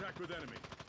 Contact with enemy.